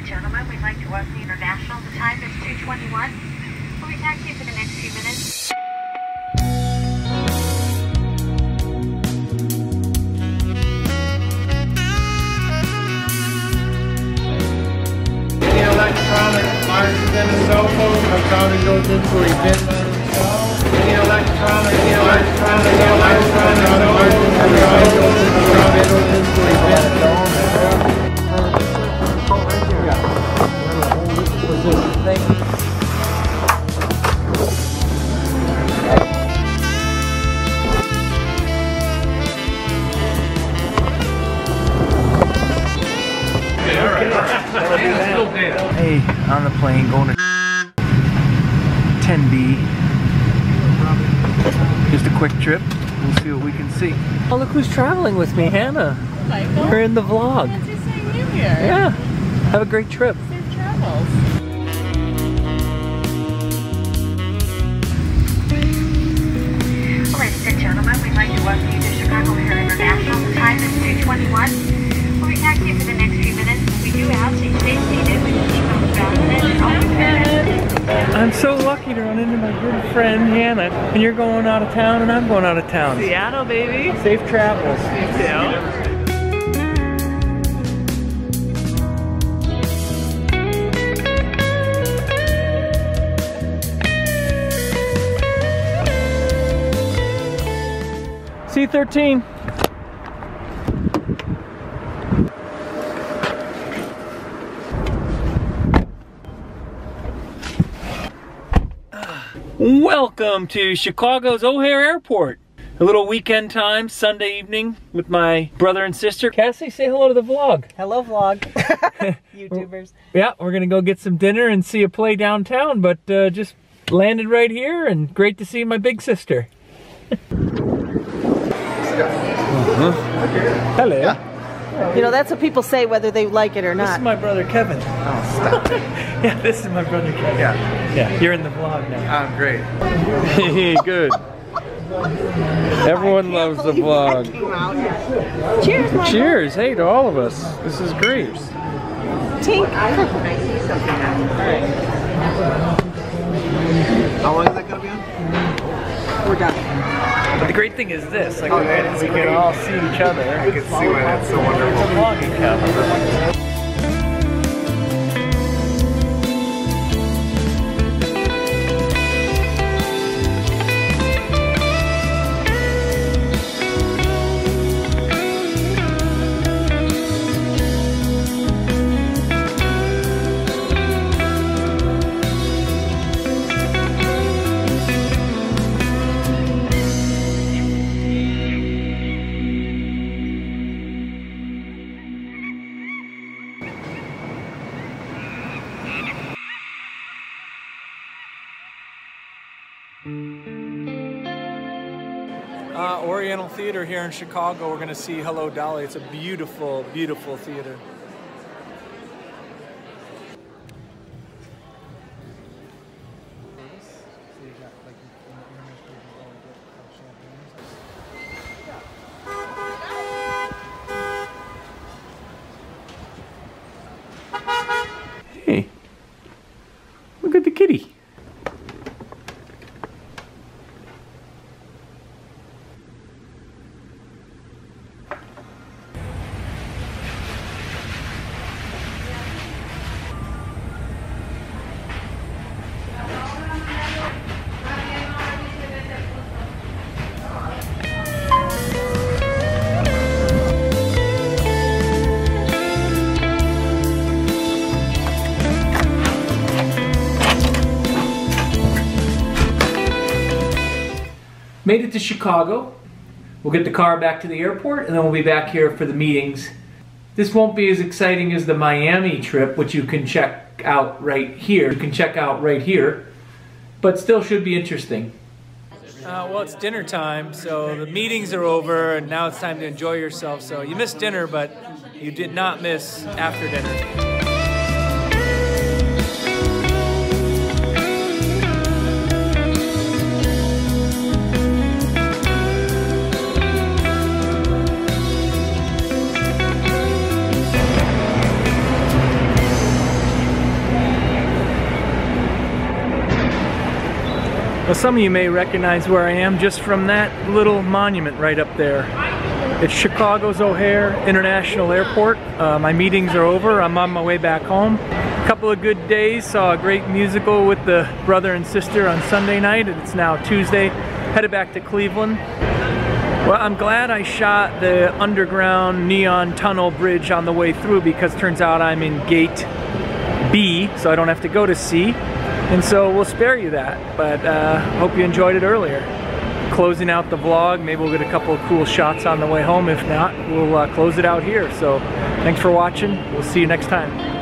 and gentlemen, we'd like to welcome the International. The time is 221. We'll be taxiing for the next few minutes. Any electronic marches in the cell phone, my county goes into a bin by themselves. Electronic, electronic, Hey, on the plane going to 10B. Just a quick trip. We'll see what we can see. Oh, look who's traveling with me, Hannah. Michael. We're in the vlog. It's saying New Yeah. Have a great trip. Safe travels. So lucky to run into my good friend Hannah. And you're going out of town and I'm going out of town. Seattle, baby. Safe travels. You too. C13. Welcome to Chicago's O'Hare Airport. A little weekend time, Sunday evening with my brother and sister. Cassie, say hello to the vlog. Hello, vlog. YouTubers. Yeah, we're gonna go get some dinner and see a play downtown, but uh, just landed right here and great to see my big sister. Hello. You know, that's what people say whether they like it or not. This is my brother Kevin. Oh, stop yeah, this is my brother Kevin. Yeah, Yeah, you're in the vlog now. I'm great. Good. Everyone loves the vlog. Cheers, Michael. Cheers, hey to all of us. This is great. Tink. How long is that gonna be on? We're done. But the great thing is this, like oh, we can all see each other. I can see why that's so wonderful. It's a vlogging camera. Uh, Oriental Theater here in Chicago. We're going to see Hello Dolly. It's a beautiful, beautiful theater. Hey, look at the kitty. Made it to Chicago. We'll get the car back to the airport and then we'll be back here for the meetings. This won't be as exciting as the Miami trip, which you can check out right here. You can check out right here, but still should be interesting. Uh, well, it's dinner time, so the meetings are over, and now it's time to enjoy yourself. So you missed dinner, but you did not miss after dinner. Well, some of you may recognize where I am just from that little monument right up there. It's Chicago's O'Hare International Airport. Uh, my meetings are over. I'm on my way back home. A couple of good days. Saw a great musical with the brother and sister on Sunday night. It's now Tuesday. Headed back to Cleveland. Well, I'm glad I shot the underground neon tunnel bridge on the way through because turns out I'm in gate B, so I don't have to go to C. And so we'll spare you that, but uh, hope you enjoyed it earlier. Closing out the vlog, maybe we'll get a couple of cool shots on the way home. If not, we'll uh, close it out here. So thanks for watching. We'll see you next time.